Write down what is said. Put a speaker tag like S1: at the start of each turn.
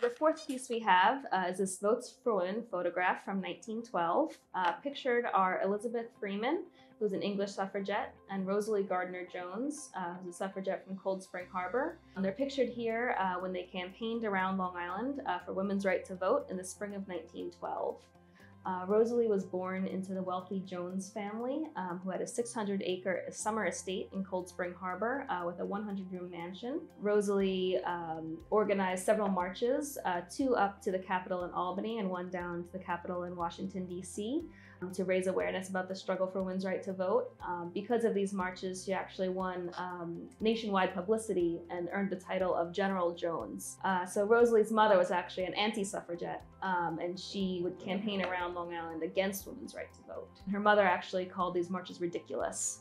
S1: The fourth piece we have uh, is this Votes for Women photograph from 1912. Uh, pictured are Elizabeth Freeman, who's an English suffragette, and Rosalie Gardner Jones, uh, who's a suffragette from Cold Spring Harbor. And they're pictured here uh, when they campaigned around Long Island uh, for women's right to vote in the spring of 1912. Uh, Rosalie was born into the wealthy Jones family, um, who had a 600 acre summer estate in Cold Spring Harbor uh, with a 100 room mansion. Rosalie um, organized several marches, uh, two up to the Capitol in Albany and one down to the Capitol in Washington, D.C um, to raise awareness about the struggle for women's right to vote. Um, because of these marches, she actually won um, nationwide publicity and earned the title of General Jones. Uh, so Rosalie's mother was actually an anti-suffragette, um, and she would campaign around Long Island against women's right to vote. Her mother actually called these marches ridiculous.